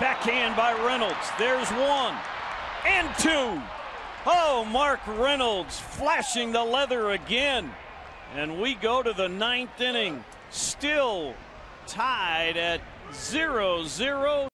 Backhand by Reynolds. There's one and two. Oh, Mark Reynolds flashing the leather again. And we go to the ninth inning, still tied at 0 0.